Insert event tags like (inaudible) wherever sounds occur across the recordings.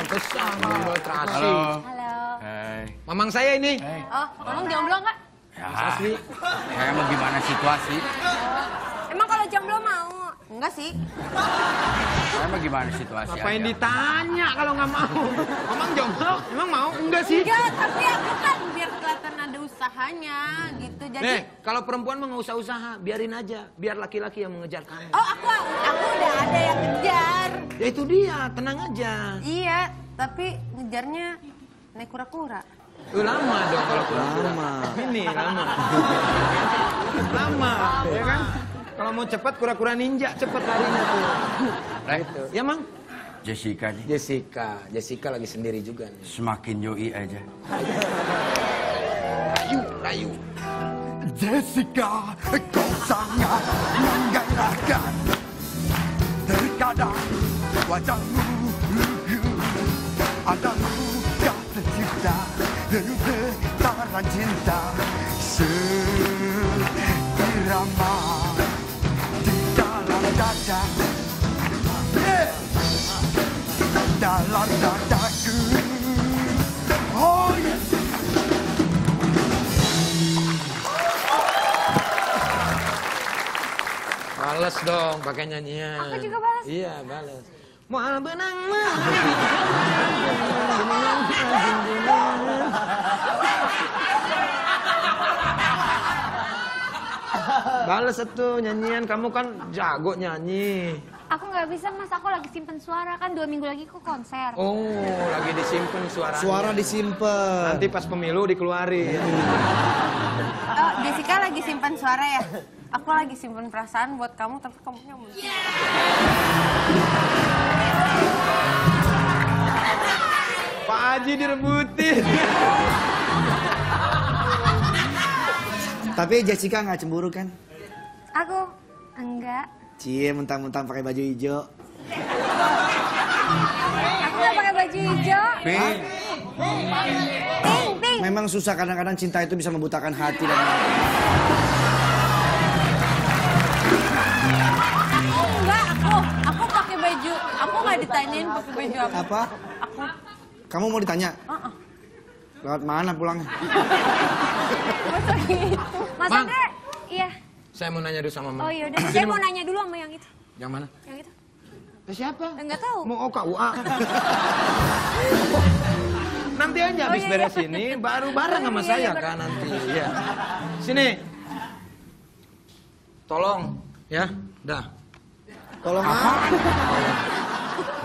Pantesan ngobrol terasi. Halo. Halo. Hai. Mamang saya ini. Hai. Oh, tolong jomblo nggak? Ya, Asli. saya mau gimana situasi? Emang kalau jomblo mau? Enggak sih. Saya mau gimana situasi Ngapain aja? ditanya kalau nggak mau? Mamang jomblo, emang mau? Enggak sih. Enggak, tapi aku kan kelihatan ada usahanya gitu. Jadi Nih, kalau perempuan mah nggak usah usaha, biarin aja. Biar laki-laki yang mengejar kamu. Oh, aku aku udah ada yang ngejar. Ya itu dia, tenang aja. Iya, tapi ngejarnya naik kura-kura. Uh, lama dong kalau lama. Ini lama. (laughs) lama, ya kan? Kalau mau cepat kura-kura ninja cepat larinya tuh. Right? Gitu. Ya, Mang? Jessica nih, Jessica, Jessica lagi sendiri juga nih. semakin yoi aja. (laughs) Rayu, rayu. Jessica, kau sangat menggairahkan Terkadang wajahmu lugu Ada luka tercipta Dari getaran cinta Bales dong pakai nyanyian. Aku juga bales. Iya, bales. Mau benang mah. Bales itu nyanyian, kamu kan jago nyanyi. Aku nggak bisa mas, aku lagi simpen suara kan dua minggu lagi aku konser. Oh, lagi disimpan suaranya. Suara disimpan. Nanti pas pemilu dikeluarin. Oh, Jessica lagi simpan suara ya? Aku lagi simpan perasaan buat kamu, tapi kamu yang Pak Haji direbutin. Tapi Jessica nggak cemburu kan? Aku enggak. Cie mentang-mentang pakai baju hijau. Aku nggak pakai baju hijau. Ping, Pink, pink. Memang susah kadang-kadang cinta itu bisa membutakan hati dan Enggak, ditanyain pakai baju apa. apa? Aku Kamu mau ditanya? uh-uh. Lewat mana pulangnya? (laughs) Masa gitu? Mas. Andre, iya. Saya mau nanya dulu sama Mama. Oh yaudah, saya mau nanya dulu sama yang itu. Yang mana? Yang itu. Eh, Siapa? Enggak tahu. Mau OKUA. (laughs) nanti aja habis Oh, iya, beres iya. ini baru bareng sama (laughs) Iya, saya iya, kan nanti. Ya. Sini. Tolong ya. Dah. Tolong apa?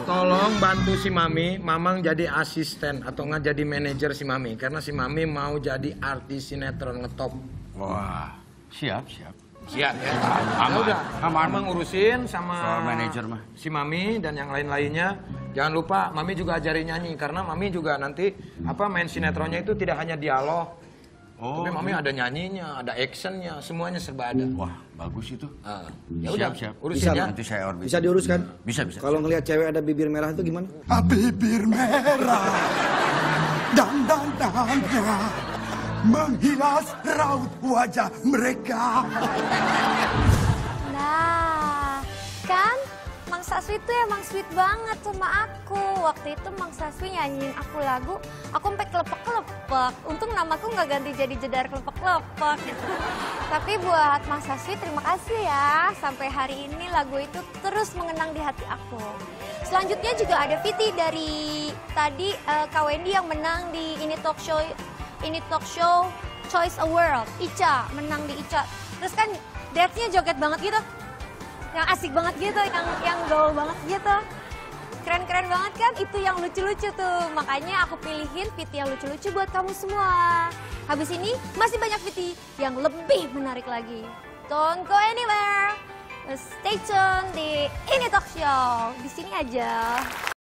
Tolong bantu si Mami, Mamang jadi asisten atau nggak jadi manajer si Mami karena si Mami mau jadi artis sinetron ngetop. wah, siap siap. Siap ya. Aman. Ya udah, Aman. Mamang urusin sama Soal manajer mah. si Mami dan yang lain-lainnya. Jangan lupa Mami juga ajarin nyanyi karena Mami juga nanti apa main sinetronnya itu tidak hanya dialog. Oh, Tapi Mami ada nyanyinya, ada actionnya, semuanya serba ada. wah bagus itu. Ah, ya udah, siap. urusin Bisa, ya. Nanti saya orbit. Bisa diuruskan? Bisa bisa. Kalau ngelihat cewek ada bibir merah itu gimana? bibir merah dan dandannya menghias raut wajah mereka. Saswi tuh emang sweet banget sama aku. Waktu itu Mang Saswi nyanyiin aku lagu, aku sampai kelepek-kelepek. Untung namaku nggak ganti jadi jedar kelepek-kelepek. (laughs) Tapi buat Mang Saswi terima kasih ya. Sampai hari ini lagu itu terus mengenang di hati aku. Selanjutnya juga ada Viti dari tadi eh, Kak Wendy yang menang di ini talk show ini talk show Choice Award. Ica menang di Ica. Terus kan dance-nya joget banget gitu yang asik banget gitu, yang yang gaul banget gitu. Keren-keren banget kan? Itu yang lucu-lucu tuh. Makanya aku pilihin Viti yang lucu-lucu buat kamu semua. Habis ini masih banyak Viti yang lebih menarik lagi. Don't go anywhere. Stay tune di Ini Talk Show. Di sini aja.